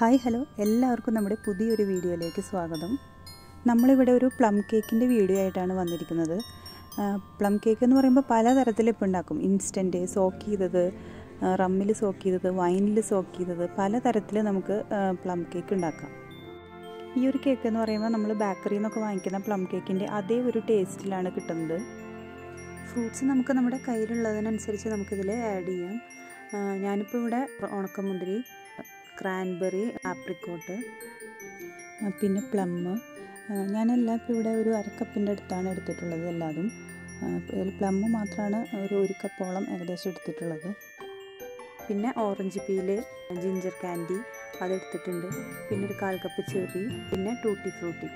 Hi hello. എല്ലാവർക്കും നമ്മുടെ പുതിയൊരു വീഡിയോയിലേക്ക് സ്വാഗതം. നമ്മളിവിടെ ഒരു പ്ലം കേക്കിന്റെ വീഡിയോ ആയിട്ടാണ് വന്നിരിക്കുന്നത്. പ്ലം കേക്ക് എന്ന് പറയുമ്പോൾ പലതരത്തിൽ ഇപ്പോൾ ഉണ്ടാക്കും. ഇൻസ്റ്റന്റ് സോക്ക് ചെയ്തത് റമ്മിൽ സോക്ക് ചെയ്തത് വൈനിൽ സോക്ക് ചെയ്തത് പലതരത്തിൽ നമുക്ക് പ്ലം കേക്ക് ഉണ്ടാക്കാം. ഈ ഒരു കേക്ക് എന്ന് പറയുമ്പോൾ നമ്മൾ ബേക്കറിയിൽ നിന്നൊക്കെ വാങ്ങിക്കുന്ന പ്ലം കേക്കിന്റെ അതേ ഒരു ടേസ്റ്റിലാണ് കിട്ടുന്നത്. ഫ്രൂട്ട്സ് നമുക്ക് നമ്മുടെ കയ്യിലുള്ളതിനനുസരിച്ച് നമുക്കിതിൽ ആഡ് ചെയ്യാം. ഞാനിപ്പോൾ ഇവിടെ ഉണക്കമുന്തിരി ക്രാൻബെറി ആപ്രിക്കോട്ട് പിന്നെ പ്ലം ഞാനെല്ലാം ഇപ്പോൾ ഇവിടെ ഒരു അരക്കപ്പിന്റെ അടുത്താണ് എടുത്തിട്ടുള്ളത് എല്ലാതും. പ്ലം മാത്രമാണ് ഒരു ഒരു കപ്പോളം ഏകദേശം എടുത്തിട്ടുള്ളത്. പിന്നെ ഓറഞ്ച് പീൽ ജിഞ്ചർ കാൻഡി അതെടുത്തിട്ടുണ്ട്. പിന്നെ ഒരു കാൽ കപ്പ് ചെറി പിന്നെ ടൂട്ടി ഫ്രൂട്ടി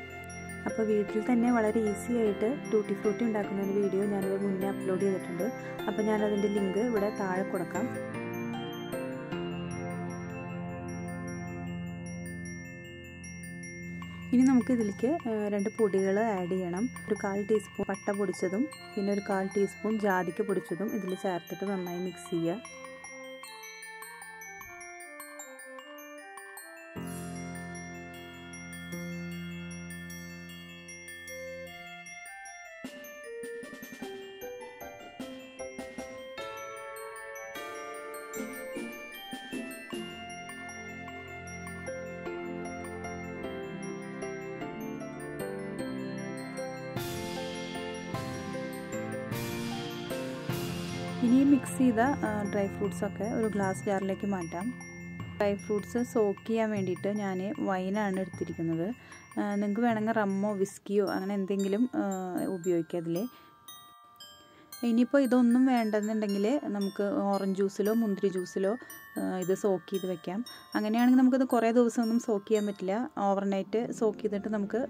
അപ്പോൾ വീട്ടിൽ തന്നെ വളരെ ഈസി ആയിട്ട് ടൂട്ടി ഫ്രൂട്ടി ഉണ്ടാക്കുന്ന ഒരു വീഡിയോ ഞാനത് മുന്നേ അപ്ലോഡ് ചെയ്തിട്ടുണ്ട്. അപ്പോൾ ഞാനതിന്റെ ലിങ്ക് ഇവിടെ താഴെ കൊടുക്കാം. ഇനി നമുക്ക് ഇതിലേക്ക് രണ്ട് പൊടികൾ ആഡ് ചെയ്യണം. ഒരു കാൽ ടീസ്പൂൺ പട്ട പൊടിച്ചതും പിന്നെ ഒരു കാൽ ടീസ്പൂൺ ജാതിക്ക പൊടിച്ചതും ഇതിൽ ചേർത്തിട്ട് നന്നായി മിക്സ് ചെയ്യുക. ഇനി മിക്സ് ചെയ്ത ഡ്രൈ ഫ്രൂട്ട്സൊക്കെ ഒരു ഗ്ലാസ് ജാറിലേക്ക് മാറ്റാം. ഡ്രൈ ഫ്രൂട്ട്സ് സോക്ക് ചെയ്യാൻ വേണ്ടിയിട്ട് ഞാൻ വൈനാണ് എടുത്തിരിക്കുന്നത്. നിങ്ങൾക്ക് വേണമെങ്കിൽ റമ്മോ വിസ്കിയോ അങ്ങനെ എന്തെങ്കിലും ഉപയോഗിക്കാം അതിൽ ഇനിയിപ്പോൾ ഇതൊന്നും വേണ്ടെന്നുണ്ടെങ്കിൽ നമുക്ക് ഓറഞ്ച് ജ്യൂസിലോ മുന്തിരി ജ്യൂസിലോ ഇത് സോക്ക് ചെയ്ത് വെക്കാം. അങ്ങനെയാണെങ്കിൽ നമുക്കത് കുറേ ദിവസമൊന്നും സോക്ക് ചെയ്യാൻ പറ്റില്ല. ഓവർനൈറ്റ് സോക്ക് ചെയ്തിട്ട് നമുക്ക്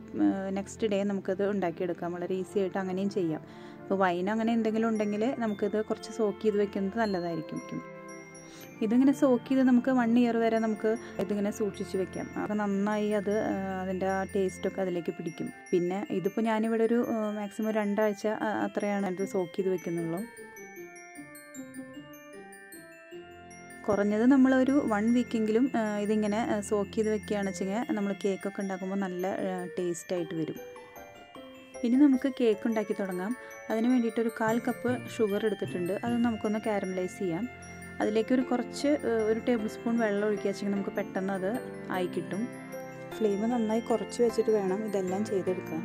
നെക്സ്റ്റ് ഡേ നമുക്കത് ഉണ്ടാക്കിയെടുക്കാം. വളരെ ഈസി ആയിട്ട് അങ്ങനെയും ചെയ്യാം. അപ്പോൾ വൈൻ അങ്ങനെ എന്തെങ്കിലും ഉണ്ടെങ്കിൽ നമുക്കിത് കുറച്ച് സോക്ക് ചെയ്ത് വെക്കുന്നത് നല്ലതായിരിക്കും. ഇതിങ്ങനെ സോക്ക് ചെയ്ത് നമുക്ക് വൺ ഇയർ വരെ നമുക്ക് ഇതിങ്ങനെ സൂക്ഷിച്ച് വെക്കാം. അപ്പോൾ നന്നായി അത് അതിന്റെ ആ ടേസ്റ്റൊക്കെ അതിലേക്ക് പിടിക്കും. പിന്നെ ഇതിപ്പോൾ ഞാനിവിടെ ഒരു മാക്സിമം രണ്ടാഴ്ച അത്രയാണ് ഇത് സോക്ക് ചെയ്ത് വെക്കുന്നുള്ളൂ. കുറഞ്ഞത് നമ്മളൊരു വൺ വീക്കെങ്കിലും ഇതിങ്ങനെ സോക്ക് ചെയ്ത് വെക്കുകയാണെന്ന് വെച്ചെങ്കിൽ നമ്മൾ കേക്കൊക്കെ ഉണ്ടാക്കുമ്പോൾ നല്ല ടേസ്റ്റായിട്ട് വരും. ഇനി നമുക്ക് കേക്ക് ഉണ്ടാക്കി തുടങ്ങാം. അതിന് വേണ്ടിയിട്ട് ഒരു കാൽ കപ്പ് ഷുഗർ എടുത്തിട്ടുണ്ട്. അത് നമുക്കൊന്ന് കാരമലൈസ് ചെയ്യാം. അതിലേക്ക് ഒരു കുറച്ച് ഒരു ടേബിൾ സ്പൂൺ വെള്ളം ഒഴിക്കുക വെച്ചെങ്കിൽ നമുക്ക് പെട്ടെന്ന് അത് ആയി കിട്ടും. ഫ്ലെയിം നന്നായി കുറച്ച് വെച്ചിട്ട് വേണം ഇതെല്ലാം ചെയ്തെടുക്കാൻ.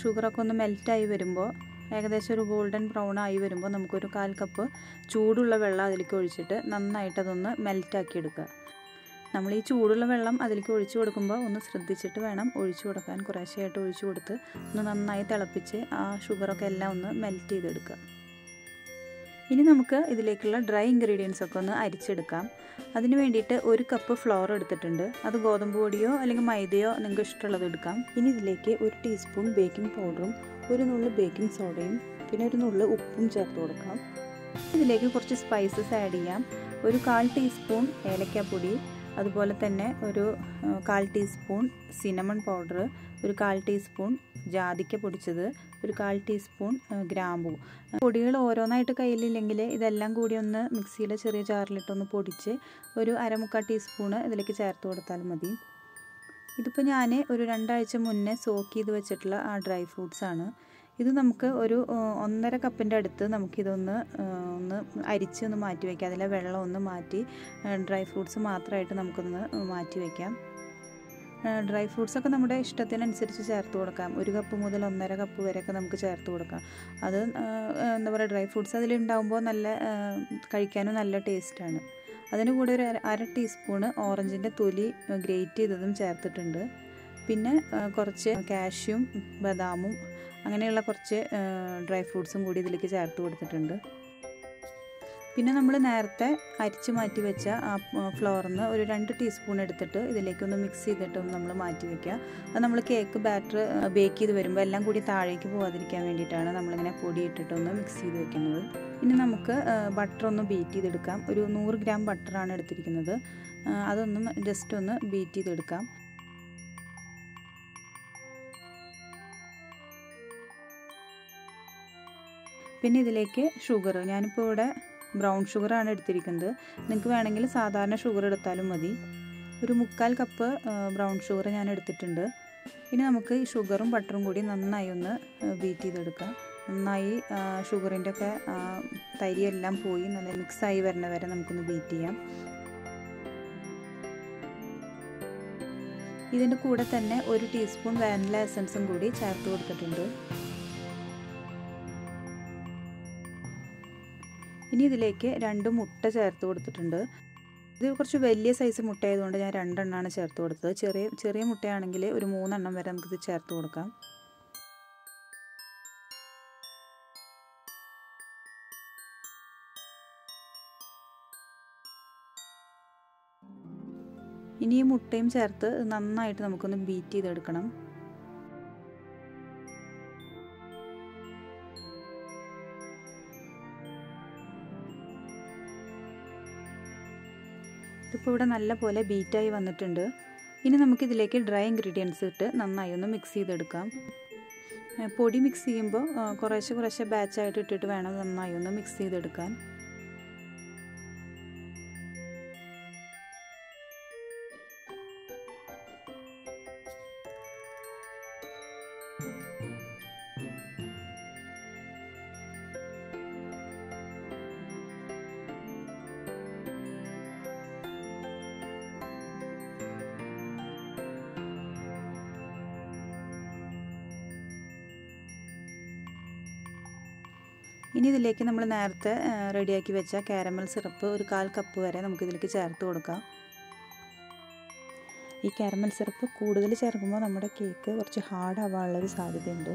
ഷുഗറൊക്കെ ഒന്ന് മെൽറ്റായി വരുമ്പോൾ ഏകദേശം ഒരു ഗോൾഡൻ ബ്രൗൺ ആയി വരുമ്പോൾ നമുക്കൊരു കാൽ കപ്പ് ചൂടുള്ള വെള്ളം അതിലേക്ക് ഒഴിച്ചിട്ട് നന്നായിട്ട് അതൊന്ന് മെൽറ്റാക്കി എടുക്കുക. നമ്മൾ ഈ ചൂടുള്ള വെള്ളം അതിലേക്ക് ഒഴിച്ചു കൊടുക്കുമ്പോൾ ഒന്ന് ശ്രദ്ധിച്ചിട്ട് വേണം ഒഴിച്ചു കൊടുക്കാൻ. കുറേശ്ശെയായിട്ട് ഒഴിച്ചു കൊടുത്ത് ഒന്ന് നന്നായി തിളപ്പിച്ച് ആ ഷുഗറൊക്കെ എല്ലാം ഒന്ന് മെൽറ്റ് ചെയ്തെടുക്കുക. ഇനി നമുക്ക് ഇതിലേക്കുള്ള ഡ്രൈ ഇൻഗ്രീഡിയൻസ് ഒക്കെ ഒന്ന് അരിച്ചെടുക്കാം. അതിന് വേണ്ടിയിട്ട് ഒരു കപ്പ് ഫ്ലോർ എടുത്തിട്ടുണ്ട്. അത് ഗോതമ്പ് പൊടിയോ അല്ലെങ്കിൽ മൈദയോ നിങ്ങൾക്ക് ഇഷ്ടമുള്ളത് എടുക്കാം. ഇനി ഇതിലേക്ക് ഒരു ടീസ്പൂൺ ബേക്കിംഗ് പൗഡറും ഒരു നുള്ളു ബേക്കിംഗ് സോഡയും പിന്നെ ഒരു നുള്ളു ഉപ്പും ചേർത്ത് കൊടുക്കാം. ഇതിലേക്ക് കുറച്ച് സ്പൈസസ് ആഡ് ചെയ്യാം. ഒരു കാൽ ടീസ്പൂൺ ഏലക്കാപ്പൊടി അതുപോലെ തന്നെ ഒരു കാൽ ടീസ്പൂൺ സിനമൺ പൗഡർ ഒരു കാൽ ടീസ്പൂൺ ജാതിക്ക പൊടിച്ചത് ഒരു കാൽ ടീസ്പൂൺ ഗ്രാമ്പൂ. പൊടികൾ ഓരോന്നായിട്ട് കയ്യിലില്ലെങ്കിൽ ഇതെല്ലാം കൂടി ഒന്ന് മിക്സിയിലെ ചെറിയ ജാറിലിട്ടൊന്ന് പൊടിച്ച് ഒരു അരമുക്കാൽ ടീസ്പൂണ് ഇതിലേക്ക് ചേർത്ത് കൊടുത്താൽ മതി. ഇതിപ്പോൾ ഞാൻ ഒരു രണ്ടാഴ്ച മുന്നേ സോക്ക് ചെയ്ത് വെച്ചിട്ടുള്ള ആ ഡ്രൈ ഫ്രൂട്ട്സാണ്. ഇത് നമുക്ക് ഒരു ഒന്നര കപ്പിന്റെ അടുത്ത് നമുക്കിതൊന്ന് ഒന്ന് അരിച്ച് ഒന്ന് മാറ്റി വയ്ക്കാം അതിലെ വെള്ളം ഒന്ന് മാറ്റി ഡ്രൈ ഫ്രൂട്ട്സ് മാത്രമായിട്ട് നമുക്കൊന്ന് മാറ്റി വയ്ക്കാം ഡ്രൈ ഫ്രൂട്ട്സൊക്കെ നമ്മുടെ ഇഷ്ടത്തിനനുസരിച്ച് ചേർത്ത് കൊടുക്കാം. ഒരു കപ്പ് മുതൽ ഒന്നര കപ്പ് വരെയൊക്കെ നമുക്ക് ചേർത്ത് കൊടുക്കാം. അത് എന്താ പറയുക ഡ്രൈ ഫ്രൂട്ട്സ് അതിലുണ്ടാകുമ്പോൾ നല്ല കഴിക്കാനും നല്ല ടേസ്റ്റാണ്. അതിന് കൂടെ ഒരു അര ടീസ്പൂണ് ഓറഞ്ചിന്റെ തൊലി ഗ്രേറ്റ് ചെയ്തതും ചേർത്തിട്ടുണ്ട്. പിന്നെ കുറച്ച് കാഷ്യും ബദാമും അങ്ങനെയുള്ള കുറച്ച് ഡ്രൈ ഫ്രൂട്ട്സും കൂടി ഇതിലേക്ക് ചേർത്ത് കൊടുത്തിട്ടുണ്ട്. പിന്നെ നമ്മൾ നേരത്തെ അരിച്ച് മാറ്റി വെച്ച ആ ഫ്ലോറിന്ന് ഒരു രണ്ട് ടീസ്പൂൺ എടുത്തിട്ട് ഇതിലേക്കൊന്ന് മിക്സ് ചെയ്തിട്ട് നമ്മൾ മാറ്റി വെക്കുക. അത് നമ്മൾ കേക്ക് ബാറ്റർ ബേക്ക് ചെയ്ത് വരുമ്പോൾ എല്ലാം കൂടി താഴേക്ക് പോകാതിരിക്കാൻ വേണ്ടിയിട്ടാണ് നമ്മളിങ്ങനെ പൊടി ഇട്ടിട്ടൊന്ന് മിക്സ് ചെയ്ത് വെക്കുന്നത്. ഇനി നമുക്ക് ബട്ടർ ഒന്ന് ബീറ്റ് ചെയ്തെടുക്കാം. ഒരു നൂറ് ഗ്രാം ബട്ടറാണ് എടുത്തിരിക്കുന്നത്. അതൊന്ന് ജസ്റ്റ് ഒന്ന് ബീറ്റ് ചെയ്തെടുക്കാം. പിന്നെ ഇതിലേക്ക് ഷുഗർ ഞാനിപ്പോൾ ഇവിടെ ബ്രൗൺ ഷുഗറാണ് എടുത്തിരിക്കുന്നത്. നിങ്ങൾക്ക് വേണമെങ്കിൽ സാധാരണ ഷുഗർ എടുത്താലും മതി. ഒരു മുക്കാൽ കപ്പ് ബ്രൗൺ ഷുഗർ ഞാൻ എടുത്തിട്ടുണ്ട്. ഇനി നമുക്ക് ഈ ഷുഗറും ബട്ടറും കൂടി നന്നായി ഒന്ന് ബീറ്റ് ചെയ്തെടുക്കാം. നന്നായി ഷുഗറിന്റെ ഒക്കെ തരിയെല്ലാം പോയി നല്ല മിക്സായി വരുന്ന വരെ നമുക്കൊന്ന് ബീറ്റ് ചെയ്യാം. ഇതിന്റെ കൂടെ തന്നെ ഒരു ടീസ്പൂൺ വാനില എസൻസും കൂടി ചേർത്ത് കൊടുത്തിട്ടുണ്ട്. ഇനി ഇതിലേക്ക് രണ്ട് മുട്ട ചേർത്ത് കൊടുത്തിട്ടുണ്ട്. ഇത് കുറച്ച് വലിയ സൈസ് മുട്ട ആയതുകൊണ്ട് ഞാൻ രണ്ടെണ്ണമാണ് ചേർത്ത് കൊടുത്തത്. ചെറിയ ചെറിയ മുട്ടയാണെങ്കിൽ ഒരു മൂന്നെണ്ണം വരെ നമുക്കിത് ചേർത്ത് കൊടുക്കാം. ഇനി ഈ മുട്ടയും ചേർത്ത് നന്നായിട്ട് നമുക്കൊന്ന് ബീറ്റ് ചെയ്തെടുക്കണം. ഇതിപ്പോൾ ഇവിടെ നല്ല പോലെ ബീറ്റായി വന്നിട്ടുണ്ട്. ഇനി നമുക്കിതിലേക്ക് ഡ്രൈ ഇൻഗ്രീഡിയൻസ് ഇട്ട് നന്നായി ഒന്ന് മിക്സ് ചെയ്തെടുക്കാം. പൊടി മിക്സ് ചെയ്യുമ്പോൾ കുറേശ്ശെ കുറേശ്ശെ ബാച്ചായിട്ട് ഇട്ടിട്ട് വേണം നന്നായി ഒന്ന് മിക്സ് ചെയ്തെടുക്കാൻ. ഇനി ഇതിലേക്ക് നമ്മൾ നേരത്തെ റെഡിയാക്കി വെച്ച കാരമൽ സിറപ്പ് ഒരു കാൽ കപ്പ് വരെ നമുക്ക് ഇതിലേക്ക് ചേർത്ത് കൊടുക്കാം. ഈ കാരമൽ സിറപ്പ് കൂടുതൽ ചേർക്കുമ്പോൾ നമ്മുടെ കേക്ക് കുറച്ച് ഹാർഡ് ആവാനുള്ളൊരു സാധ്യതയുണ്ട്.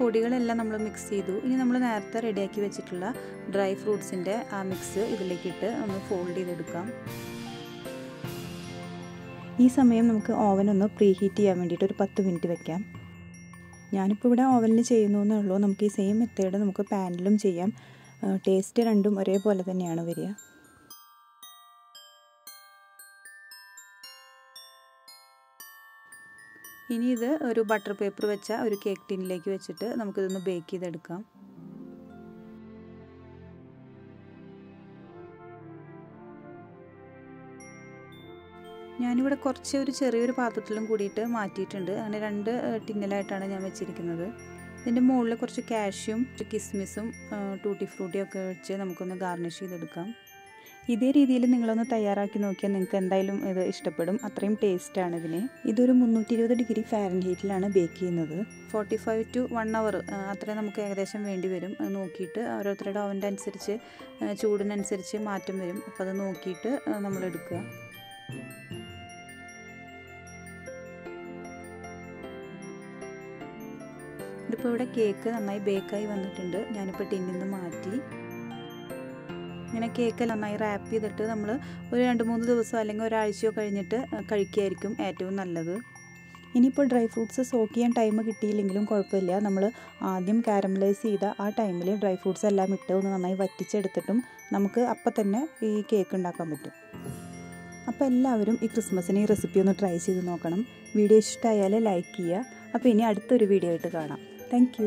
പൊടികളെല്ലാം നമ്മൾ മിക്സ് ചെയ്തു. ഇനി നമ്മൾ നേരത്തെ റെഡിയാക്കി വെച്ചിട്ടുള്ള ഡ്രൈ ഫ്രൂട്ട്സിന്റെ ആ മിക്സ് ഇതിലേക്കിട്ട് ഒന്ന് ഫോൾഡ് ചെയ്തെടുക്കാം. ഈ സമയം നമുക്ക് ഓവൻ ഒന്ന് പ്രീ ഹീറ്റ് ചെയ്യാൻ വേണ്ടിയിട്ട് ഒരു പത്ത് മിനിറ്റ് വെക്കാം. ഞാനിപ്പോൾ ഇവിടെ ഓവനിൽ ചെയ്യുന്നു എന്നേ ഉള്ളൂ. നമുക്ക് ഈ സെയിം മെത്തേഡ് നമുക്ക് പാനിലും ചെയ്യാം. ടേസ്റ്റ് രണ്ടും ഒരേപോലെ തന്നെയാണ് വരിക. ഇനി ഇത് ഒരു ബട്ടർ പേപ്പർ വെച്ച ഒരു കേക്ക് ടിന്നിലേക്ക് വെച്ചിട്ട് നമുക്കിതൊന്ന് ബേക്ക് ചെയ്തെടുക്കാം. ഞാനിവിടെ കുറച്ച് ഒരു ചെറിയൊരു പാത്രത്തിലും കൂടിയിട്ട് മാറ്റിയിട്ടുണ്ട്. അങ്ങനെ രണ്ട് ടിന്നിലായിട്ടാണ് ഞാൻ വെച്ചിരിക്കുന്നത്. ഇതിന്റെ മുകളിൽ കുറച്ച് കാഷ്യും കിസ്മിസും ടൂട്ടി ഫ്രൂട്ടിയും ഒക്കെ വെച്ച് നമുക്കൊന്ന് ഗാർണിഷ് ചെയ്തെടുക്കാം. ഇതേ രീതിയിൽ നിങ്ങളൊന്ന് തയ്യാറാക്കി നോക്കിയാൽ നിങ്ങൾക്ക് എന്തായാലും ഇത് ഇഷ്ടപ്പെടും. അത്രയും ടേസ്റ്റാണ് ഇതിന്. ഇതൊരു മുന്നൂറ്റി ഇരുപത് ഡിഗ്രി ഫാരൻഹീറ്റിലാണ് ബേക്ക് ചെയ്യുന്നത്. Forty five to one hour അത്രയും നമുക്ക് ഏകദേശം വേണ്ടി വരും. നോക്കിയിട്ട് ഓരോരുത്തരുടെ ഓവന്റെ അനുസരിച്ച് ചൂടിനനുസരിച്ച് മാറ്റം വരും. അപ്പോൾ അത് നോക്കിയിട്ട് നമ്മൾ എടുക്കുക. ഇതിപ്പോൾ ഇവിടെ കേക്ക് നന്നായി ബേക്കായി വന്നിട്ടുണ്ട്. ഞാനിപ്പോൾ ടിന്നിൽ നിന്ന് മാറ്റി. ഇങ്ങനെ കേക്ക് നന്നായി റാപ്പ് ചെയ്തിട്ട് നമ്മൾ ഒരു രണ്ട് മൂന്ന് ദിവസം അല്ലെങ്കിൽ ഒരാഴ്ചയോ കഴിഞ്ഞിട്ട് കഴിക്കുകയായിരിക്കും ഏറ്റവും നല്ലത്. ഇനിയിപ്പോൾ ഡ്രൈ ഫ്രൂട്ട്സ് സോക്ക് ചെയ്യാൻ ടൈം കിട്ടിയില്ലെങ്കിലും കുഴപ്പമില്ല. നമ്മൾ ആദ്യം കാരമലൈസ് ചെയ്ത ആ ടൈമിൽ ഡ്രൈ ഫ്രൂട്ട്സ് എല്ലാം ഇട്ട് ഒന്ന് നന്നായി വറ്റിച്ചെടുത്തിട്ടും നമുക്ക് അപ്പം തന്നെ ഈ കേക്ക് ഉണ്ടാക്കാൻ പറ്റും. അപ്പോൾ എല്ലാവരും ഈ ക്രിസ്മസിന് ഈ റെസിപ്പി ഒന്ന് ട്രൈ ചെയ്ത് നോക്കണം. വീഡിയോ ഇഷ്ടമായാൽ ലൈക്ക് ചെയ്യുക. അപ്പോൾ ഇനി അടുത്തൊരു വീഡിയോ ആയിട്ട് കാണാം. താങ്ക്